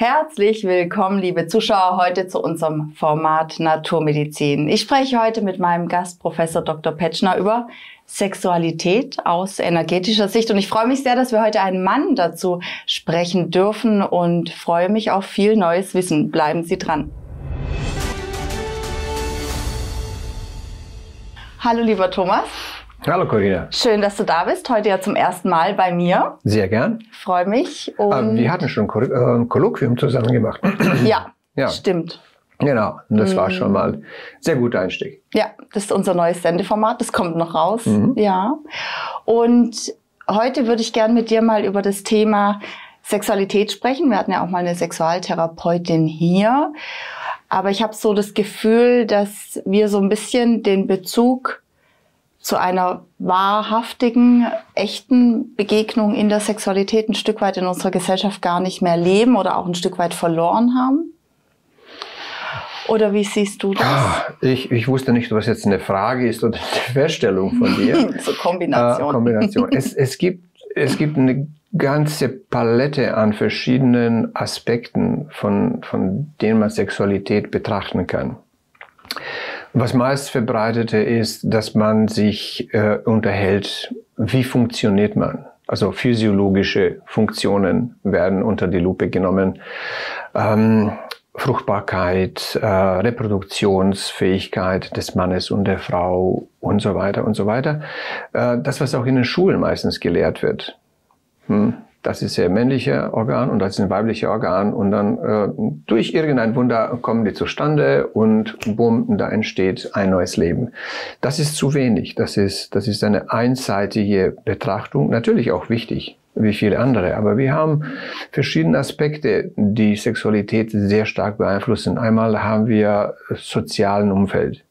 Herzlich willkommen, liebe Zuschauer, heute zu unserem Format Naturmedizin. Ich spreche heute mit meinem Gast Professor Dr. Petschner über Sexualität aus energetischer Sicht und ich freue mich sehr, dass wir heute einen Mann dazu sprechen dürfen und freue mich auf viel neues Wissen. Bleiben Sie dran. Hallo, lieber Thomas. Hallo Corinna. Schön, dass du da bist. Heute ja zum ersten Mal bei mir. Sehr gern. Freue mich. Und wir hatten schon äh, ein Kolloquium zusammen gemacht. ja, ja, stimmt. Genau, und das mhm. war schon mal ein sehr guter Einstieg. Ja, das ist unser neues Sendeformat, das kommt noch raus. Mhm. Ja. Und heute würde ich gern mit dir mal über das Thema Sexualität sprechen. Wir hatten ja auch mal eine Sexualtherapeutin hier. Aber ich habe so das Gefühl, dass wir so ein bisschen den Bezug zu einer wahrhaftigen, echten Begegnung in der Sexualität ein Stück weit in unserer Gesellschaft gar nicht mehr leben oder auch ein Stück weit verloren haben? Oder wie siehst du das? Ah, ich, ich wusste nicht, was jetzt eine Frage ist oder eine Feststellung von dir. so Kombination. Äh, Kombination. es, es, gibt, es gibt eine ganze Palette an verschiedenen Aspekten, von, von denen man Sexualität betrachten kann. Was meist verbreitete ist, dass man sich äh, unterhält, wie funktioniert man? Also physiologische Funktionen werden unter die Lupe genommen. Ähm, Fruchtbarkeit, äh, Reproduktionsfähigkeit des Mannes und der Frau und so weiter und so weiter. Äh, das, was auch in den Schulen meistens gelehrt wird. Hm das ist ein männlicher Organ und das ist ein weiblicher Organ und dann äh, durch irgendein Wunder kommen die zustande und bumm, da entsteht ein neues Leben. Das ist zu wenig. Das ist, das ist eine einseitige Betrachtung. Natürlich auch wichtig, wie viele andere. Aber wir haben verschiedene Aspekte, die Sexualität sehr stark beeinflussen. Einmal haben wir sozialen Umfeld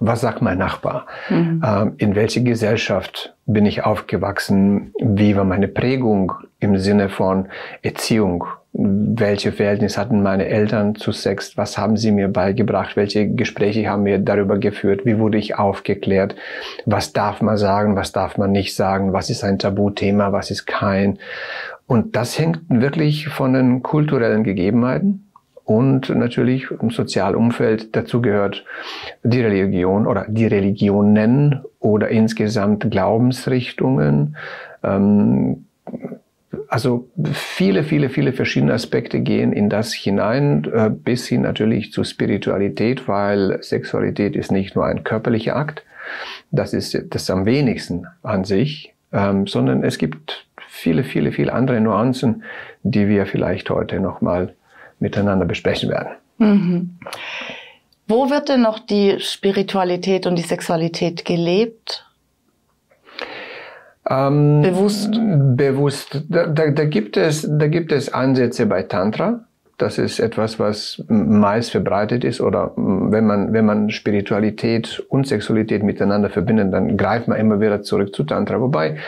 was sagt mein Nachbar? Mhm. Ähm, in welche Gesellschaft bin ich aufgewachsen? Wie war meine Prägung im Sinne von Erziehung? Welche Verhältnisse hatten meine Eltern zu Sex? Was haben sie mir beigebracht? Welche Gespräche haben wir darüber geführt? Wie wurde ich aufgeklärt? Was darf man sagen? Was darf man nicht sagen? Was ist ein Tabuthema? Was ist kein? Und das hängt wirklich von den kulturellen Gegebenheiten und natürlich im Sozialumfeld dazu gehört die Religion oder die Religionen oder insgesamt Glaubensrichtungen. Ähm, also viele, viele, viele verschiedene Aspekte gehen in das hinein, äh, bis hin natürlich zu Spiritualität, weil Sexualität ist nicht nur ein körperlicher Akt, das ist das am wenigsten an sich, ähm, sondern es gibt viele, viele, viele andere Nuancen, die wir vielleicht heute nochmal miteinander besprechen werden. Mhm. Wo wird denn noch die Spiritualität und die Sexualität gelebt? Ähm, bewusst? Bewusst. Da, da, da, gibt es, da gibt es Ansätze bei Tantra. Das ist etwas, was meist verbreitet ist. Oder wenn man, wenn man Spiritualität und Sexualität miteinander verbindet, dann greift man immer wieder zurück zu Tantra. Wobei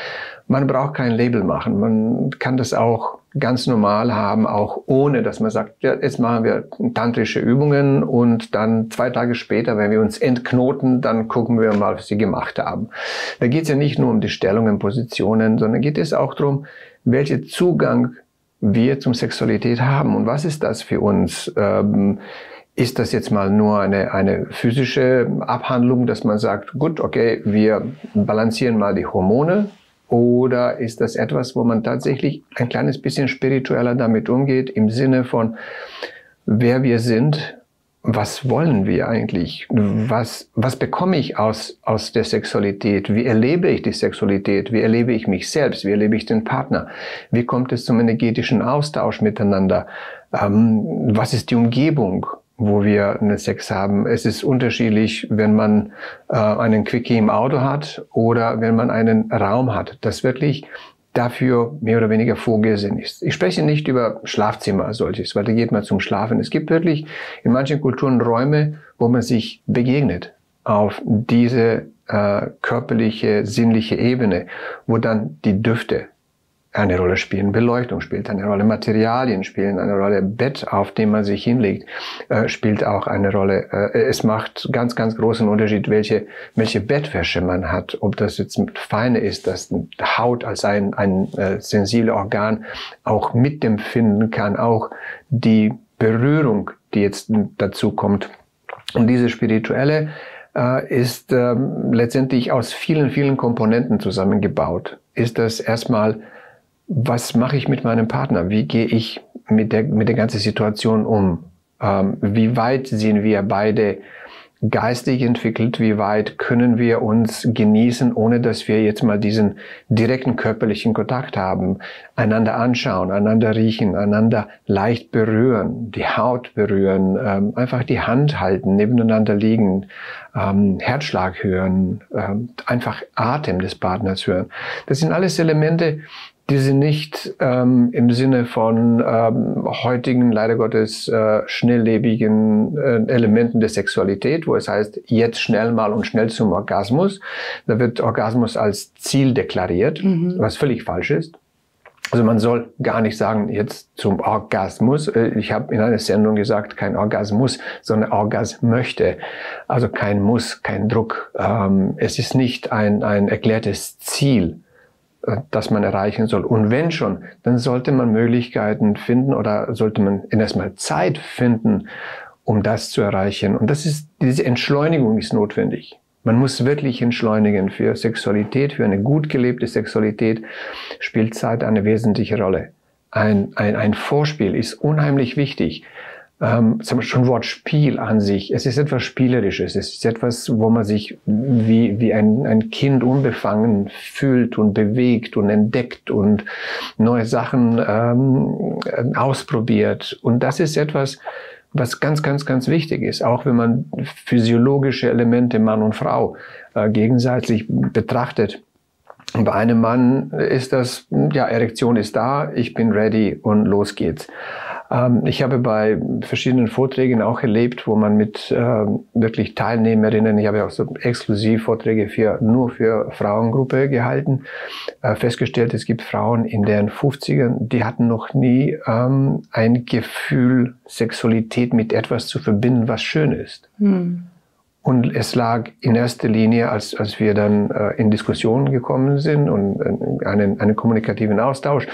man braucht kein Label machen. Man kann das auch ganz normal haben, auch ohne, dass man sagt, ja, jetzt machen wir tantrische Übungen und dann zwei Tage später, wenn wir uns entknoten, dann gucken wir mal, was sie gemacht haben. Da geht es ja nicht nur um die Stellungen, Positionen, sondern geht es auch darum, welchen Zugang wir zum Sexualität haben und was ist das für uns? Ähm, ist das jetzt mal nur eine, eine physische Abhandlung, dass man sagt, gut, okay, wir balancieren mal die Hormone, oder ist das etwas, wo man tatsächlich ein kleines bisschen spiritueller damit umgeht, im Sinne von, wer wir sind, was wollen wir eigentlich? Was, was bekomme ich aus, aus der Sexualität? Wie erlebe ich die Sexualität? Wie erlebe ich mich selbst? Wie erlebe ich den Partner? Wie kommt es zum energetischen Austausch miteinander? Ähm, was ist die Umgebung? Wo wir einen Sex haben. Es ist unterschiedlich, wenn man äh, einen Quickie im Auto hat oder wenn man einen Raum hat, das wirklich dafür mehr oder weniger vorgesehen ist. Ich spreche nicht über Schlafzimmer solches, weil da geht man zum Schlafen. Es gibt wirklich in manchen Kulturen Räume, wo man sich begegnet auf diese äh, körperliche, sinnliche Ebene, wo dann die Düfte eine Rolle spielen. Beleuchtung spielt eine Rolle, Materialien spielen eine Rolle, Bett, auf dem man sich hinlegt, äh, spielt auch eine Rolle. Äh, es macht ganz, ganz großen Unterschied, welche, welche Bettwäsche man hat. Ob das jetzt feine ist, dass Haut als ein, ein äh, sensible Organ auch mit dem finden kann, auch die Berührung, die jetzt dazu kommt. Und diese spirituelle äh, ist äh, letztendlich aus vielen, vielen Komponenten zusammengebaut. Ist das erstmal was mache ich mit meinem Partner? Wie gehe ich mit der, mit der ganzen Situation um? Ähm, wie weit sind wir beide geistig entwickelt? Wie weit können wir uns genießen, ohne dass wir jetzt mal diesen direkten körperlichen Kontakt haben? Einander anschauen, einander riechen, einander leicht berühren, die Haut berühren, ähm, einfach die Hand halten, nebeneinander liegen, ähm, Herzschlag hören, ähm, einfach Atem des Partners hören. Das sind alles Elemente, die sind nicht ähm, im Sinne von ähm, heutigen, leider Gottes, äh, schnelllebigen äh, Elementen der Sexualität, wo es heißt, jetzt schnell mal und schnell zum Orgasmus. Da wird Orgasmus als Ziel deklariert, mhm. was völlig falsch ist. Also man soll gar nicht sagen, jetzt zum Orgasmus. Äh, ich habe in einer Sendung gesagt, kein Orgasmus, sondern Orgas möchte. Also kein Muss, kein Druck. Ähm, es ist nicht ein, ein erklärtes Ziel das man erreichen soll. Und wenn schon, dann sollte man Möglichkeiten finden oder sollte man erstmal Zeit finden, um das zu erreichen. Und das ist, diese Entschleunigung ist notwendig. Man muss wirklich entschleunigen. Für Sexualität, für eine gut gelebte Sexualität spielt Zeit eine wesentliche Rolle. Ein, ein, ein Vorspiel ist unheimlich wichtig ähm, schon Wort Spiel an sich. Es ist etwas Spielerisches. Es ist etwas, wo man sich wie, wie ein, ein Kind unbefangen fühlt und bewegt und entdeckt und neue Sachen ähm, ausprobiert. Und das ist etwas, was ganz, ganz, ganz wichtig ist, auch wenn man physiologische Elemente Mann und Frau äh, gegenseitig betrachtet. Bei einem Mann ist das, ja, Erektion ist da, ich bin ready und los geht's. Ähm, ich habe bei verschiedenen Vorträgen auch erlebt, wo man mit äh, wirklich Teilnehmerinnen, ich habe auch so Exklusivvorträge für, nur für Frauengruppe gehalten, äh, festgestellt, es gibt Frauen in deren 50ern, die hatten noch nie ähm, ein Gefühl, Sexualität mit etwas zu verbinden, was schön ist. Hm. Und es lag in erster Linie, als, als wir dann äh, in Diskussionen gekommen sind und äh, einen, einen kommunikativen Austausch,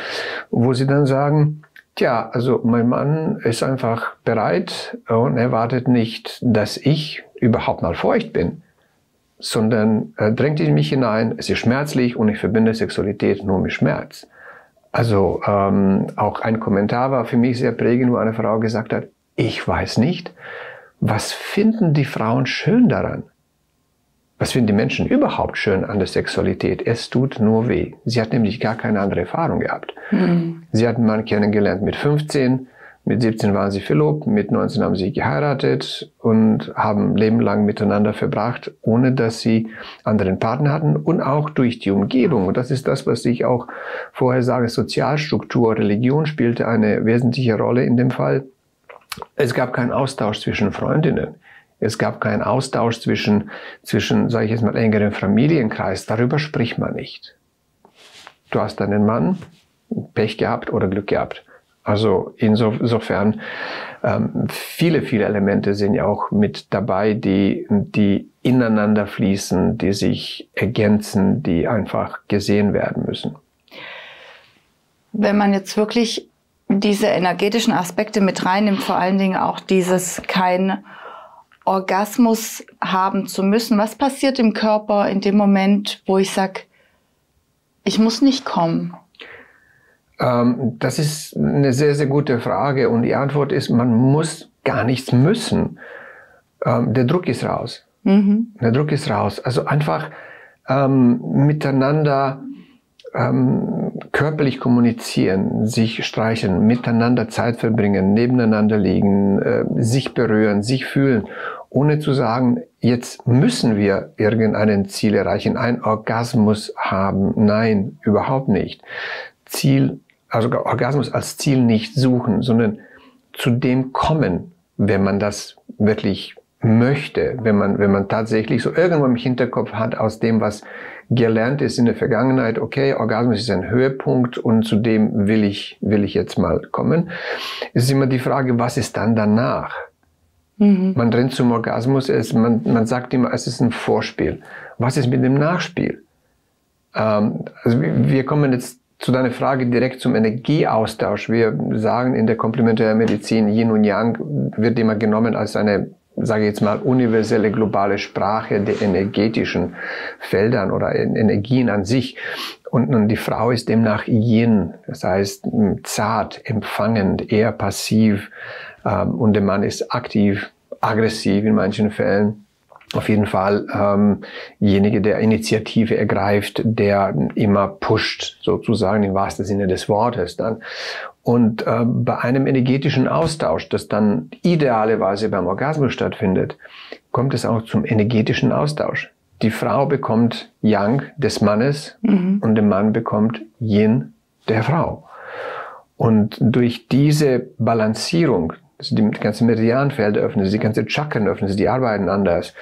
wo sie dann sagen, Tja, also mein Mann ist einfach bereit und er wartet nicht, dass ich überhaupt mal feucht bin, sondern er drängt in mich hinein, es ist schmerzlich und ich verbinde Sexualität nur mit Schmerz. Also ähm, auch ein Kommentar war für mich sehr prägend, wo eine Frau gesagt hat, ich weiß nicht, was finden die Frauen schön daran? Was finden die Menschen überhaupt schön an der Sexualität? Es tut nur weh. Sie hat nämlich gar keine andere Erfahrung gehabt. Mhm. Sie hat einen Mann kennengelernt mit 15, mit 17 waren sie verlobt, mit 19 haben sie geheiratet und haben Leben lang miteinander verbracht, ohne dass sie anderen Partner hatten und auch durch die Umgebung. Und das ist das, was ich auch vorher sage, Sozialstruktur, Religion spielte eine wesentliche Rolle in dem Fall. Es gab keinen Austausch zwischen Freundinnen. Es gab keinen Austausch zwischen, zwischen, sage ich jetzt mal, engeren Familienkreis. Darüber spricht man nicht. Du hast einen Mann, Pech gehabt oder Glück gehabt. Also insofern, ähm, viele, viele Elemente sind ja auch mit dabei, die, die ineinander fließen, die sich ergänzen, die einfach gesehen werden müssen. Wenn man jetzt wirklich diese energetischen Aspekte mit reinnimmt, vor allen Dingen auch dieses kein Orgasmus haben zu müssen? Was passiert im Körper in dem Moment, wo ich sage, ich muss nicht kommen? Ähm, das ist eine sehr, sehr gute Frage und die Antwort ist, man muss gar nichts müssen. Ähm, der Druck ist raus. Mhm. Der Druck ist raus. Also einfach ähm, miteinander ähm, körperlich kommunizieren, sich streichen, miteinander Zeit verbringen, nebeneinander liegen, äh, sich berühren, sich fühlen ohne zu sagen, jetzt müssen wir irgendein Ziel erreichen, ein Orgasmus haben. Nein, überhaupt nicht. Ziel, also Orgasmus als Ziel nicht suchen, sondern zu dem kommen, wenn man das wirklich möchte, wenn man, wenn man tatsächlich so irgendwo im Hinterkopf hat, aus dem, was gelernt ist in der Vergangenheit, okay, Orgasmus ist ein Höhepunkt und zu dem will ich, will ich jetzt mal kommen, ist immer die Frage, was ist dann danach? Mhm. Man rennt zum Orgasmus, es, man, man sagt immer, es ist ein Vorspiel. Was ist mit dem Nachspiel? Ähm, also wir kommen jetzt zu deiner Frage direkt zum Energieaustausch. Wir sagen in der komplementären Medizin, Yin und Yang wird immer genommen als eine sage ich jetzt mal, universelle globale Sprache der energetischen Feldern oder Energien an sich. Und, und die Frau ist demnach Yin, das heißt zart, empfangend, eher passiv. Ähm, und der Mann ist aktiv, aggressiv in manchen Fällen auf jeden Fall ähm, derjenige, der Initiative ergreift, der immer pusht, sozusagen im wahrsten Sinne des Wortes dann. Und äh, bei einem energetischen Austausch, das dann idealerweise beim Orgasmus stattfindet, kommt es auch zum energetischen Austausch. Die Frau bekommt Yang des Mannes mhm. und der Mann bekommt Yin der Frau. Und durch diese Balancierung, also die ganze Meridianfelder öffnen sich, die ganze Chakren öffnen sich, die arbeiten anders.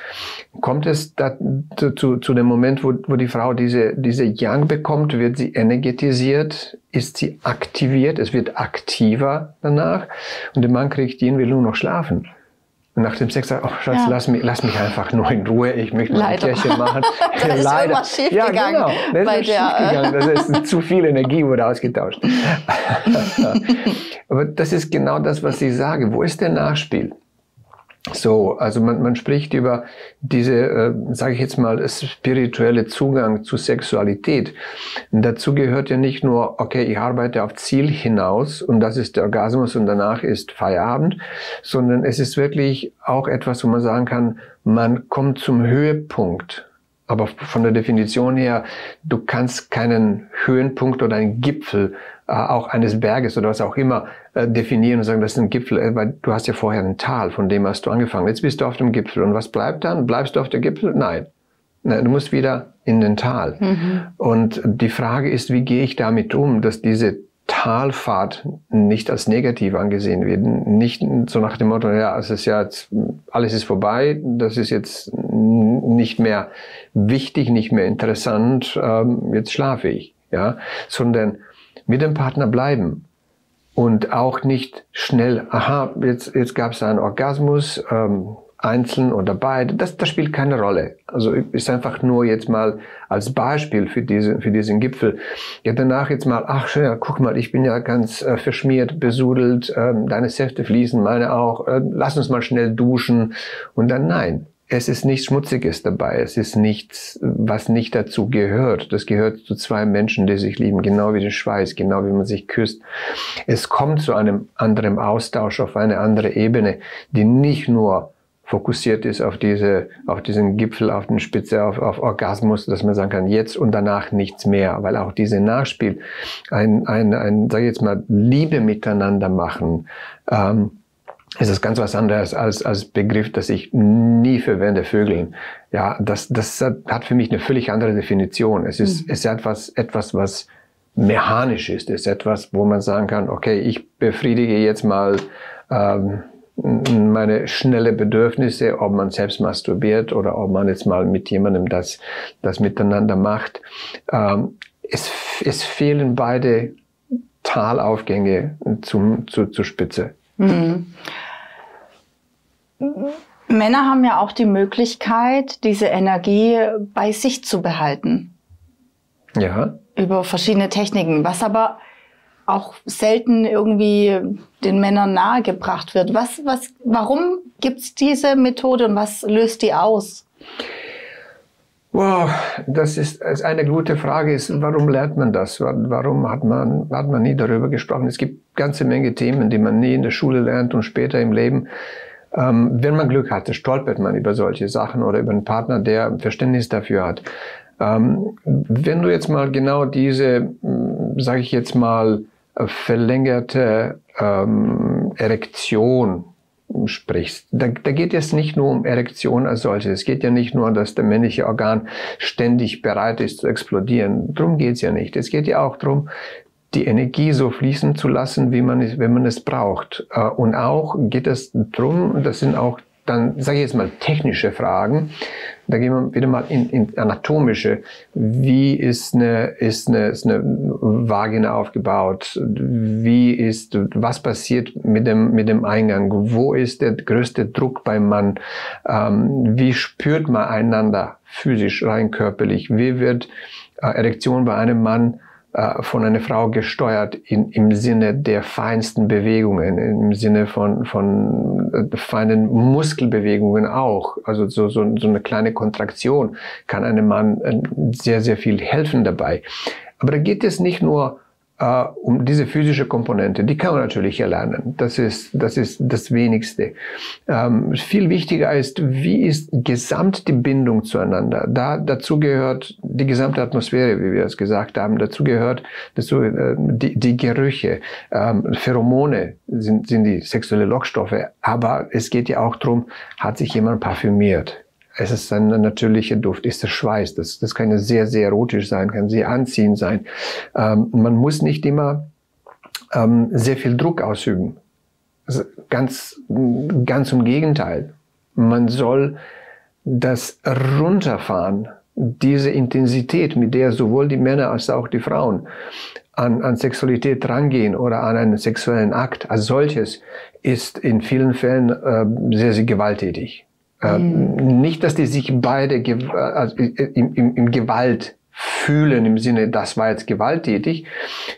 Kommt es da, zu, zu dem Moment, wo, wo die Frau diese, diese Yang bekommt, wird sie energetisiert, ist sie aktiviert, es wird aktiver danach und der Mann kriegt ihn, will nur noch schlafen. Und nach dem Sex sagt, oh Schatz, ja. lass, mich, lass mich einfach nur in Ruhe, ich möchte mal ein Kirche machen. da ist Leider. irgendwas schief ja, genau. Das bei ist der, gegangen. Das ist zu viel Energie wurde ausgetauscht. Aber das ist genau das, was ich sage. Wo ist der Nachspiel? So, also man, man spricht über diese, äh, sage ich jetzt mal, spirituelle Zugang zu Sexualität. Und dazu gehört ja nicht nur, okay, ich arbeite auf Ziel hinaus und das ist der Orgasmus und danach ist Feierabend, sondern es ist wirklich auch etwas, wo man sagen kann, man kommt zum Höhepunkt. Aber von der Definition her, du kannst keinen Höhenpunkt oder einen Gipfel äh, auch eines Berges oder was auch immer äh, definieren und sagen, das ist ein Gipfel, äh, weil du hast ja vorher ein Tal, von dem hast du angefangen. Jetzt bist du auf dem Gipfel und was bleibt dann? Bleibst du auf der Gipfel? Nein. Nein du musst wieder in den Tal. Mhm. Und die Frage ist, wie gehe ich damit um, dass diese Talfahrt nicht als negativ angesehen wird. Nicht so nach dem Motto, ja, es ist ja jetzt, alles ist vorbei, das ist jetzt nicht mehr wichtig, nicht mehr interessant, ähm, jetzt schlafe ich, ja, sondern mit dem Partner bleiben und auch nicht schnell, aha, jetzt, jetzt gab es einen Orgasmus, ähm, einzeln oder beide, das, das spielt keine Rolle. Also ist einfach nur jetzt mal als Beispiel für, diese, für diesen Gipfel. Ja, danach jetzt mal, ach schön, guck mal, ich bin ja ganz äh, verschmiert, besudelt, ähm, deine Säfte fließen, meine auch, äh, lass uns mal schnell duschen. Und dann nein, es ist nichts Schmutziges dabei. Es ist nichts, was nicht dazu gehört. Das gehört zu zwei Menschen, die sich lieben, genau wie der Schweiß, genau wie man sich küsst. Es kommt zu einem anderen Austausch auf eine andere Ebene, die nicht nur fokussiert ist auf diese, auf diesen Gipfel, auf den Spitze, auf, auf Orgasmus, dass man sagen kann, jetzt und danach nichts mehr, weil auch diese Nachspiel, ein, ein, ein sag ich jetzt mal, Liebe miteinander machen, ähm, ist das ganz was anderes als, als Begriff, das ich nie verwende, Vögeln. Ja, das, das hat für mich eine völlig andere Definition. Es ist, mhm. es ist etwas, etwas, was mechanisch ist. Es ist etwas, wo man sagen kann, okay, ich befriedige jetzt mal ähm, meine schnelle Bedürfnisse, ob man selbst masturbiert oder ob man jetzt mal mit jemandem das, das miteinander macht. Ähm, es, es fehlen beide Talaufgänge zum, zu, zur Spitze. Mhm. Männer haben ja auch die Möglichkeit, diese Energie bei sich zu behalten. Ja. Über verschiedene Techniken, was aber auch selten irgendwie den Männern nahegebracht wird. Was, was, warum gibt es diese Methode und was löst die aus? Wow, das ist, eine gute Frage. Ist, warum lernt man das? Warum hat man, hat man nie darüber gesprochen? Es gibt ganze Menge Themen, die man nie in der Schule lernt und später im Leben. Ähm, wenn man Glück hatte, stolpert man über solche Sachen oder über einen Partner, der Verständnis dafür hat. Ähm, wenn du jetzt mal genau diese, sage ich jetzt mal, verlängerte ähm, Erektion sprichst, da, da geht es nicht nur um Erektion als solches. Es geht ja nicht nur, dass der männliche Organ ständig bereit ist zu explodieren. Drum geht's ja nicht. Es geht ja auch darum, die Energie so fließen zu lassen, wie man es, wenn man es braucht. Äh, und auch geht es darum, das sind auch dann sage ich jetzt mal technische Fragen. Da gehen wir wieder mal in, in anatomische. Wie ist eine, ist eine, ist eine Vagina aufgebaut? Wie ist, was passiert mit dem, mit dem Eingang? Wo ist der größte Druck beim Mann? Ähm, wie spürt man einander physisch, rein körperlich? Wie wird äh, Erektion bei einem Mann äh, von einer Frau gesteuert in, im Sinne der feinsten Bewegungen, im Sinne von, von äh, feinen Muskelbewegungen auch. Also so, so, so eine kleine Kontraktion kann einem Mann äh, sehr, sehr viel helfen dabei. Aber da geht es nicht nur äh, um diese physische Komponente, die kann man natürlich erlernen. Das ist das, ist das Wenigste. Ähm, viel wichtiger ist, wie ist gesamt die Bindung zueinander. Da, dazu gehört die gesamte Atmosphäre, wie wir es gesagt haben. Dazu gehört dazu, äh, die, die Gerüche. Ähm, Pheromone sind, sind die sexuelle Lockstoffe. Aber es geht ja auch darum, hat sich jemand parfümiert? Es ist ein natürlicher Duft, ist der Schweiß. Das, das kann ja sehr, sehr erotisch sein, kann sehr anziehend sein. Ähm, man muss nicht immer ähm, sehr viel Druck ausüben. Also ganz, ganz im Gegenteil. Man soll das runterfahren, diese Intensität, mit der sowohl die Männer als auch die Frauen an, an Sexualität rangehen oder an einen sexuellen Akt als solches, ist in vielen Fällen äh, sehr, sehr gewalttätig. Mhm. Nicht, dass die sich beide also im, im, im Gewalt fühlen im Sinne, das war jetzt gewalttätig,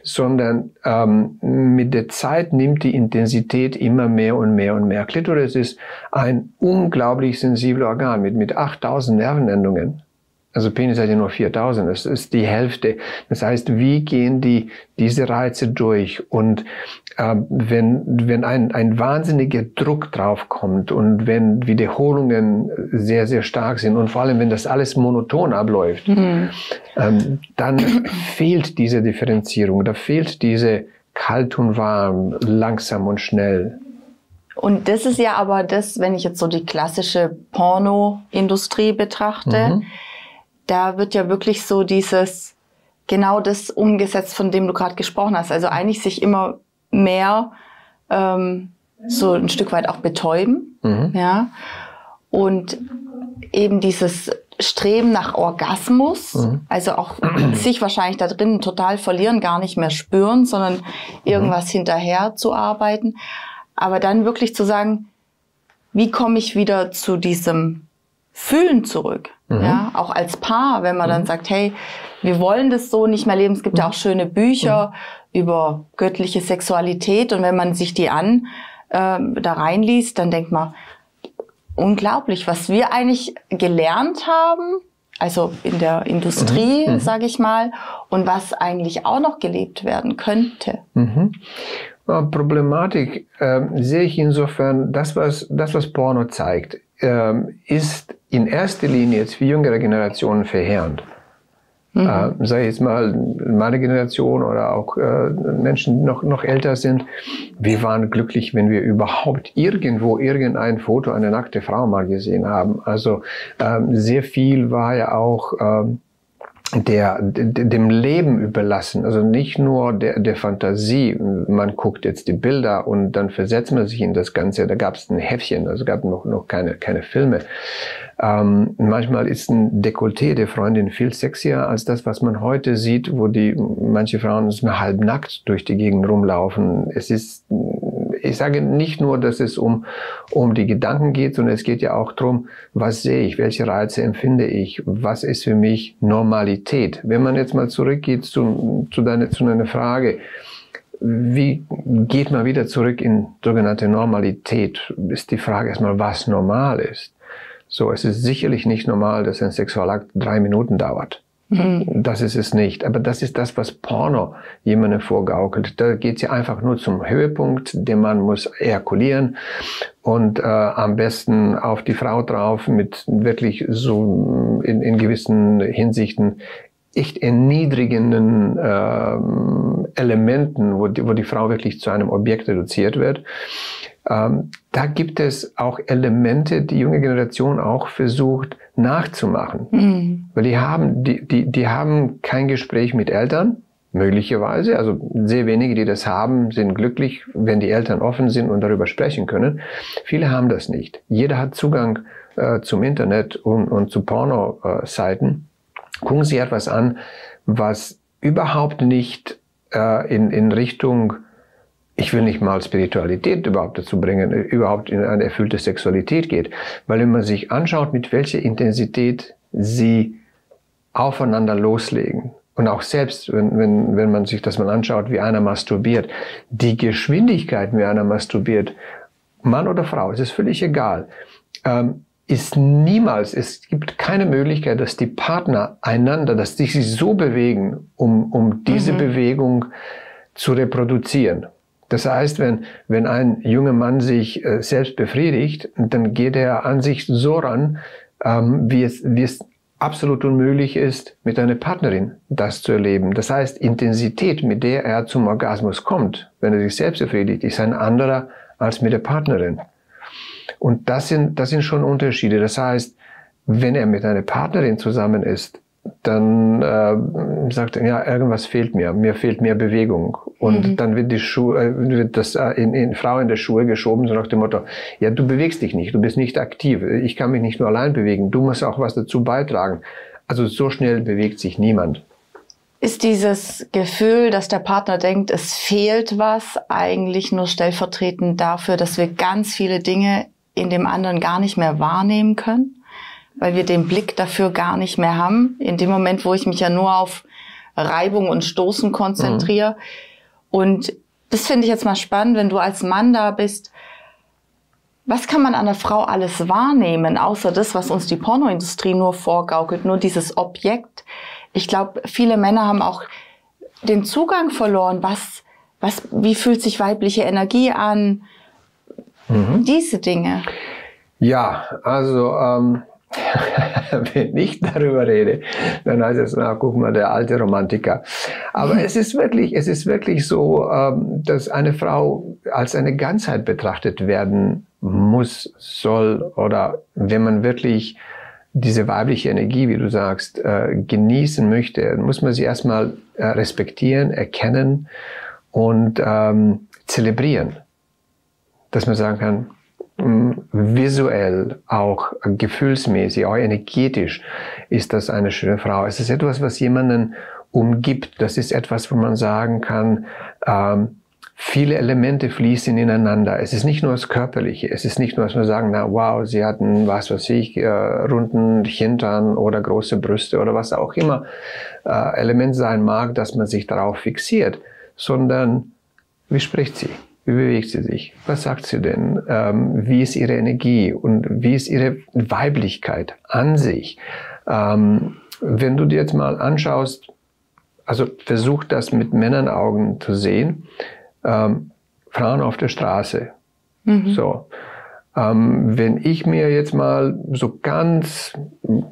sondern ähm, mit der Zeit nimmt die Intensität immer mehr und mehr und mehr. Klitoris ist ein unglaublich sensibler Organ mit, mit 8000 Nervenendungen. Also Penis hat ja nur 4000, das ist die Hälfte. Das heißt, wie gehen die diese Reize durch? Und äh, wenn, wenn ein, ein wahnsinniger Druck drauf kommt und wenn Wiederholungen sehr, sehr stark sind und vor allem, wenn das alles monoton abläuft, mhm. ähm, dann fehlt diese Differenzierung, da fehlt diese kalt und warm, langsam und schnell. Und das ist ja aber das, wenn ich jetzt so die klassische Pornoindustrie betrachte, mhm da wird ja wirklich so dieses, genau das umgesetzt, von dem du gerade gesprochen hast. Also eigentlich sich immer mehr ähm, so ein Stück weit auch betäuben, mhm. ja. Und eben dieses Streben nach Orgasmus, mhm. also auch sich wahrscheinlich da drin total verlieren, gar nicht mehr spüren, sondern irgendwas mhm. hinterher zu arbeiten. Aber dann wirklich zu sagen, wie komme ich wieder zu diesem Fühlen zurück? Mhm. Ja, auch als Paar, wenn man mhm. dann sagt, hey, wir wollen das so nicht mehr leben. Es gibt mhm. ja auch schöne Bücher mhm. über göttliche Sexualität und wenn man sich die an äh, da reinliest, dann denkt man, unglaublich, was wir eigentlich gelernt haben, also in der Industrie, mhm. mhm. sage ich mal, und was eigentlich auch noch gelebt werden könnte. Mhm. Problematik äh, sehe ich insofern, das was, das, was Porno zeigt, äh, ist in erster Linie jetzt für jüngere Generationen verheerend. Mhm. Äh, sei jetzt mal meine Generation oder auch äh, Menschen, die noch, noch älter sind. Wir waren glücklich, wenn wir überhaupt irgendwo irgendein Foto einer nackte Frau mal gesehen haben. Also ähm, sehr viel war ja auch ähm, der, dem Leben überlassen, also nicht nur der, der Fantasie. Man guckt jetzt die Bilder und dann versetzt man sich in das Ganze. Da gab es ein Häffchen, also gab noch, noch keine, keine Filme. Ähm, manchmal ist ein Dekolleté der Freundin viel sexier als das, was man heute sieht, wo die manche Frauen halb nackt durch die Gegend rumlaufen. Es ist, ich sage nicht nur, dass es um, um die Gedanken geht, sondern es geht ja auch darum, was sehe ich, welche Reize empfinde ich, was ist für mich Normalität. Wenn man jetzt mal zurückgeht zu, zu, deiner, zu deiner Frage, wie geht man wieder zurück in sogenannte Normalität? Ist die Frage erstmal, was normal ist. So, es ist sicherlich nicht normal, dass ein Sexualakt drei Minuten dauert. Mhm. Das ist es nicht. Aber das ist das, was Porno jemandem vorgaukelt. Da geht sie einfach nur zum Höhepunkt. Der Mann muss ejakulieren und äh, am besten auf die Frau drauf mit wirklich so in, in gewissen Hinsichten echt erniedrigenden äh, Elementen, wo die, wo die Frau wirklich zu einem Objekt reduziert wird. Ähm, da gibt es auch Elemente, die junge Generation auch versucht nachzumachen. Mhm. Weil die haben, die, die, die haben kein Gespräch mit Eltern. Möglicherweise, also sehr wenige, die das haben, sind glücklich, wenn die Eltern offen sind und darüber sprechen können. Viele haben das nicht. Jeder hat Zugang äh, zum Internet und, und zu Porno-Seiten. Gucken Sie etwas an, was überhaupt nicht äh, in, in Richtung, ich will nicht mal Spiritualität überhaupt dazu bringen, überhaupt in eine erfüllte Sexualität geht. Weil wenn man sich anschaut, mit welcher Intensität sie aufeinander loslegen, und auch selbst, wenn, wenn, wenn man sich das mal anschaut, wie einer masturbiert, die Geschwindigkeit, wie einer masturbiert, Mann oder Frau, es ist völlig egal, ähm, ist niemals, es gibt keine Möglichkeit, dass die Partner einander, dass die sich so bewegen, um, um diese mhm. Bewegung zu reproduzieren. Das heißt, wenn, wenn ein junger Mann sich äh, selbst befriedigt, dann geht er an sich so ran, ähm, wie, es, wie es absolut unmöglich ist, mit einer Partnerin das zu erleben. Das heißt, Intensität, mit der er zum Orgasmus kommt, wenn er sich selbst befriedigt, ist ein anderer als mit der Partnerin. Und das sind, das sind schon Unterschiede. Das heißt, wenn er mit einer Partnerin zusammen ist, dann äh, sagt er, ja, irgendwas fehlt mir, mir fehlt mehr Bewegung. Und mhm. dann wird die Schuhe, äh, wird das äh, in, in Frau in der Schuhe geschoben, so nach dem Motto, ja, du bewegst dich nicht, du bist nicht aktiv, ich kann mich nicht nur allein bewegen, du musst auch was dazu beitragen. Also so schnell bewegt sich niemand. Ist dieses Gefühl, dass der Partner denkt, es fehlt was, eigentlich nur stellvertretend dafür, dass wir ganz viele Dinge in dem anderen gar nicht mehr wahrnehmen können? Weil wir den Blick dafür gar nicht mehr haben. In dem Moment, wo ich mich ja nur auf Reibung und Stoßen konzentriere. Mhm. Und das finde ich jetzt mal spannend, wenn du als Mann da bist. Was kann man an der Frau alles wahrnehmen, außer das, was uns die Pornoindustrie nur vorgaukelt, nur dieses Objekt? Ich glaube, viele Männer haben auch den Zugang verloren. Was, was, wie fühlt sich weibliche Energie an? Mhm. Diese Dinge. Ja, also ähm, wenn ich darüber rede, dann heißt es, na, guck mal, der alte Romantiker. Aber es ist wirklich, es ist wirklich so, ähm, dass eine Frau als eine Ganzheit betrachtet werden muss, soll, oder wenn man wirklich diese weibliche Energie, wie du sagst, äh, genießen möchte, muss man sie erstmal äh, respektieren, erkennen und ähm, zelebrieren. Dass man sagen kann, visuell, auch gefühlsmäßig, auch energetisch ist das eine schöne Frau. Es ist etwas, was jemanden umgibt. Das ist etwas, wo man sagen kann, ähm, viele Elemente fließen ineinander. Es ist nicht nur das Körperliche. Es ist nicht nur, dass wir sagen, na wow, sie hatten, was weiß ich, äh, runden Hintern oder große Brüste oder was auch immer äh, Element sein mag, dass man sich darauf fixiert, sondern wie spricht sie? Wie bewegt sie sich? Was sagt sie denn? Ähm, wie ist ihre Energie und wie ist ihre Weiblichkeit an sich? Ähm, wenn du dir jetzt mal anschaust, also versuch das mit Männernaugen zu sehen, ähm, Frauen auf der Straße. Mhm. So. Ähm, wenn ich mir jetzt mal so ganz,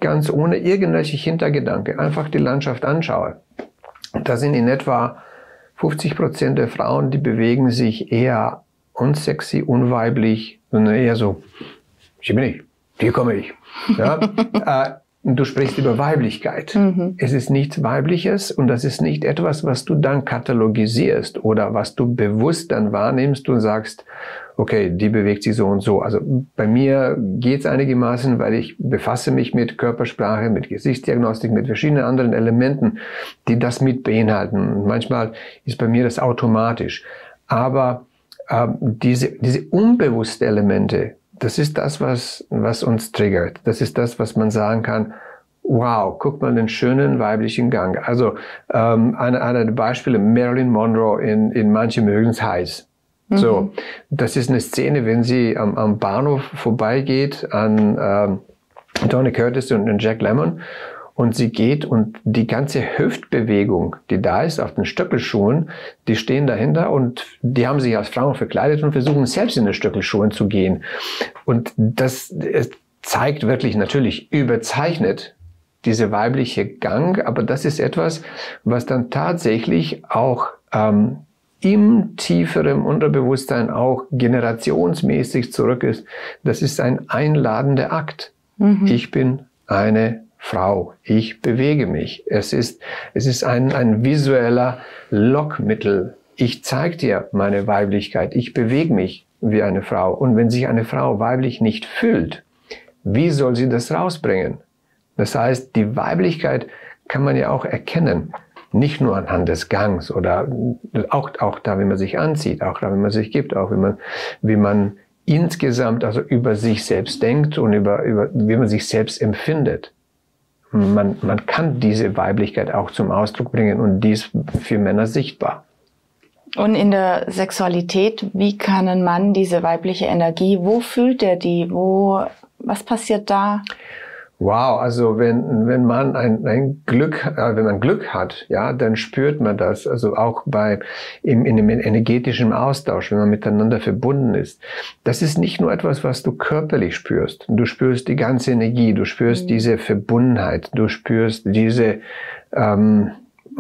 ganz ohne irgendwelche Hintergedanke einfach die Landschaft anschaue, da sind in etwa 50 Prozent der Frauen, die bewegen sich eher unsexy, unweiblich, sondern eher so, hier bin ich, hier komme ich. Ja? du sprichst über Weiblichkeit. Mhm. Es ist nichts Weibliches und das ist nicht etwas, was du dann katalogisierst oder was du bewusst dann wahrnimmst und sagst, okay, die bewegt sich so und so. Also bei mir geht es einigermaßen, weil ich befasse mich mit Körpersprache, mit Gesichtsdiagnostik, mit verschiedenen anderen Elementen, die das mit beinhalten. manchmal ist bei mir das automatisch. Aber äh, diese, diese unbewussten Elemente, das ist das, was, was uns triggert. Das ist das, was man sagen kann, wow, guck mal den schönen weiblichen Gang. Also ähm, einer eine der Beispiele, Marilyn Monroe in, in Manche mögen's heiß. Mhm. So, das ist eine Szene, wenn sie am, am Bahnhof vorbeigeht an ähm, Tony Curtis und Jack Lemmon und sie geht und die ganze Hüftbewegung, die da ist auf den Stöckelschuhen, die stehen dahinter und die haben sich als Frauen verkleidet und versuchen selbst in den Stöckelschuhen zu gehen. Und das zeigt wirklich natürlich überzeichnet diese weibliche Gang, aber das ist etwas, was dann tatsächlich auch ähm, im tieferen Unterbewusstsein auch generationsmäßig zurück ist. Das ist ein einladender Akt. Mhm. Ich bin eine Frau, ich bewege mich. Es ist, es ist ein, ein visueller Lockmittel. Ich zeige dir meine Weiblichkeit. Ich bewege mich wie eine Frau. Und wenn sich eine Frau weiblich nicht fühlt, wie soll sie das rausbringen? Das heißt, die Weiblichkeit kann man ja auch erkennen. Nicht nur anhand des Gangs oder auch, auch da, wie man sich anzieht, auch da, wie man sich gibt, auch wie man, wie man insgesamt also über sich selbst denkt und über, über wie man sich selbst empfindet. Man, man kann diese Weiblichkeit auch zum Ausdruck bringen und dies für Männer sichtbar. Und in der Sexualität, wie kann ein Mann diese weibliche Energie, wo fühlt er die, wo, was passiert da? Wow, also wenn, wenn man ein, ein Glück, äh, wenn man Glück hat, ja, dann spürt man das. Also auch bei, im, in dem energetischen Austausch, wenn man miteinander verbunden ist. Das ist nicht nur etwas, was du körperlich spürst. Du spürst die ganze Energie, du spürst mhm. diese Verbundenheit, du spürst diese, ähm,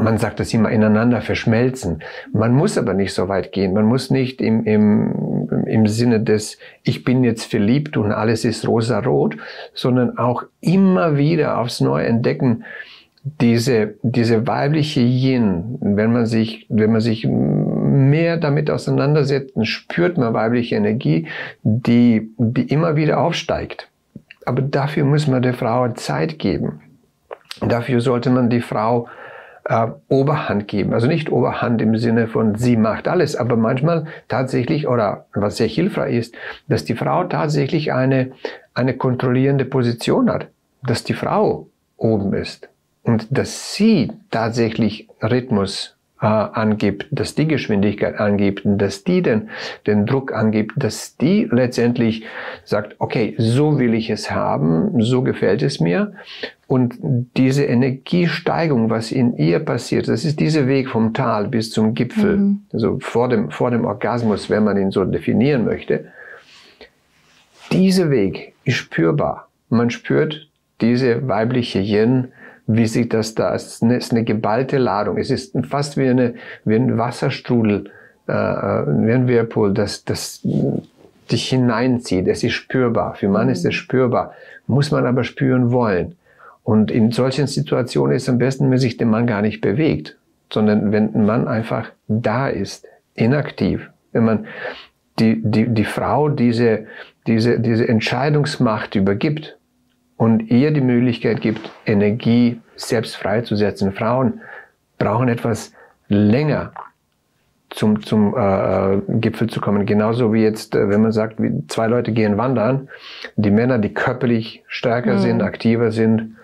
man sagt das immer, ineinander verschmelzen. Man muss aber nicht so weit gehen. Man muss nicht im, im, im Sinne des, ich bin jetzt verliebt und alles ist rosa-rot, sondern auch immer wieder aufs Neue entdecken, diese, diese weibliche Yin, wenn man sich, wenn man sich mehr damit auseinandersetzt, spürt man weibliche Energie, die, die immer wieder aufsteigt. Aber dafür muss man der Frau Zeit geben. Dafür sollte man die Frau äh, Oberhand geben. Also nicht Oberhand im Sinne von sie macht alles, aber manchmal tatsächlich, oder was sehr hilfreich ist, dass die Frau tatsächlich eine, eine kontrollierende Position hat, dass die Frau oben ist und dass sie tatsächlich Rhythmus äh, angibt, dass die Geschwindigkeit angibt, dass die den, den Druck angibt, dass die letztendlich sagt, okay, so will ich es haben, so gefällt es mir. Und diese Energiesteigung, was in ihr passiert, das ist dieser Weg vom Tal bis zum Gipfel, mhm. also vor dem, vor dem Orgasmus, wenn man ihn so definieren möchte. Dieser Weg ist spürbar. Man spürt diese weibliche Yin, wie sich das da, es ist eine, geballte Ladung. Es ist fast wie, eine, wie ein Wasserstrudel, äh, äh, wie ein Whirlpool, das, das dich hineinzieht. Es ist spürbar. Für Mann ist es mhm. spürbar. Muss man aber spüren wollen. Und in solchen Situationen ist es am besten, wenn sich der Mann gar nicht bewegt, sondern wenn ein Mann einfach da ist, inaktiv. Wenn man die, die, die Frau diese, diese, diese Entscheidungsmacht übergibt, und ihr die Möglichkeit gibt, Energie selbst freizusetzen. Frauen brauchen etwas länger zum, zum äh, Gipfel zu kommen. Genauso wie jetzt, äh, wenn man sagt, wie zwei Leute gehen wandern, die Männer, die körperlich stärker mhm. sind, aktiver sind,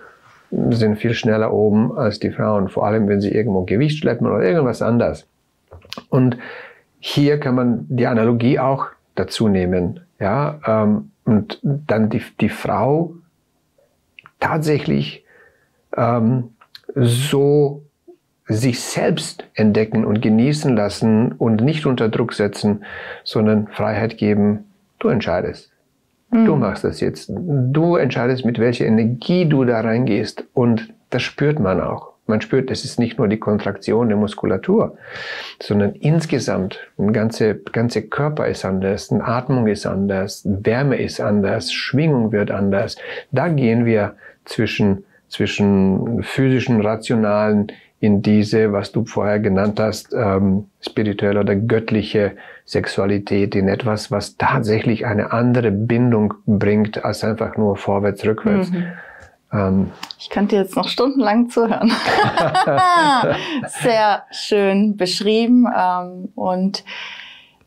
sind viel schneller oben als die Frauen, vor allem wenn sie irgendwo Gewicht schleppen oder irgendwas anderes. Und hier kann man die Analogie auch dazu nehmen. Ja, ähm, und dann die, die Frau tatsächlich ähm, so sich selbst entdecken und genießen lassen und nicht unter Druck setzen, sondern Freiheit geben. Du entscheidest. Mhm. Du machst das jetzt. Du entscheidest, mit welcher Energie du da reingehst. Und das spürt man auch. Man spürt, es ist nicht nur die Kontraktion der Muskulatur, sondern insgesamt, ein ganze, ganze Körper ist anders, eine Atmung ist anders, Wärme ist anders, Schwingung wird anders. Da gehen wir zwischen, zwischen physischen, rationalen in diese, was du vorher genannt hast, ähm, spirituelle oder göttliche Sexualität, in etwas, was tatsächlich eine andere Bindung bringt, als einfach nur vorwärts, rückwärts. Mhm. Ähm, ich könnte jetzt noch stundenlang zuhören. Sehr schön beschrieben ähm, und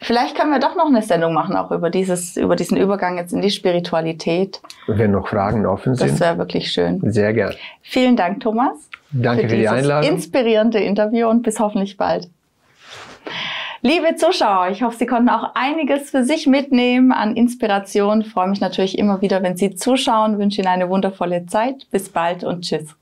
Vielleicht können wir doch noch eine Sendung machen, auch über dieses, über diesen Übergang jetzt in die Spiritualität. Wenn noch Fragen offen sind. Das wäre wirklich schön. Sehr gern. Vielen Dank, Thomas. Danke für, für die Einladung. Inspirierende Interview und bis hoffentlich bald. Liebe Zuschauer, ich hoffe, Sie konnten auch einiges für sich mitnehmen an Inspiration. Ich freue mich natürlich immer wieder, wenn Sie zuschauen. Ich wünsche Ihnen eine wundervolle Zeit. Bis bald und tschüss.